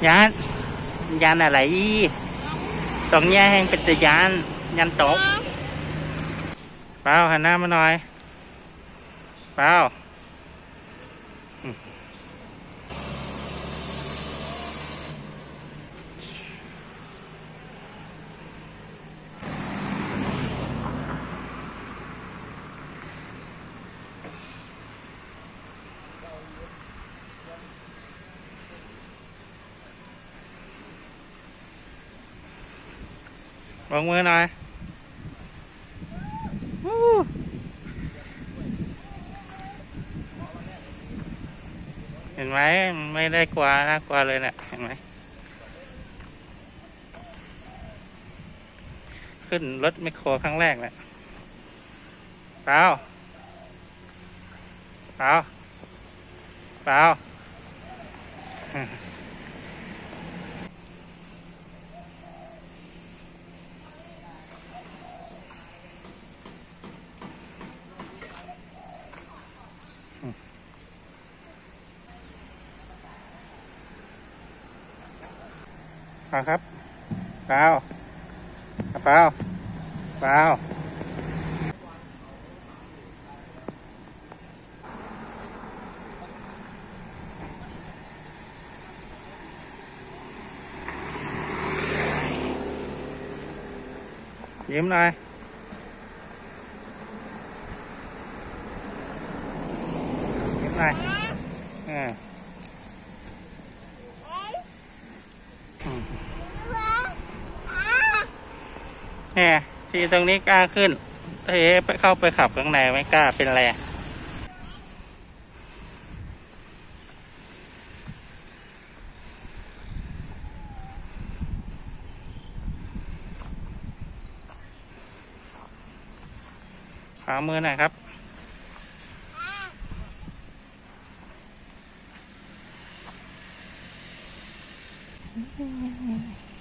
Dạ. Dạ là lại Tuần nha hàng bịch từ dạ. Nhanh tốt. Dạ. Bảo hành nam bên ngoài Bảo ล่าหันหน้ามองมือหน่อยเห็นไหมไม่ได้กลัวน่ากลัวเลยเนี่ยเห็นไหมขึ้นรถไมคโครครั้งแรกเนี่ยเปล่าเปล่าเปล่าเปล่า ครับเปล่าเปล่า เนี่ยทีตรงนี้กล้าขึ้นเฮ้ไปเข้าไปขับข้างในไม่กล้าเป็นไรอะขวามือหน่อยครับเ